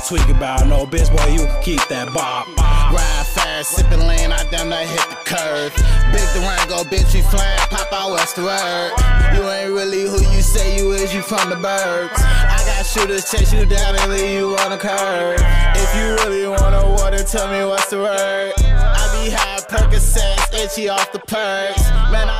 you tweak about. No bitch, boy, you can keep that bop. Ride fast, sippin' lean, I damn near hit the curve. Big Durango, bitch, we flying, pop out westward. You ain't really who you say you is, you from the burbs. I got shooters chase you down and leave you on the curb. If you really wanna water, tell me what's the word. I be high, Percocets, itchy off the perks. Man, I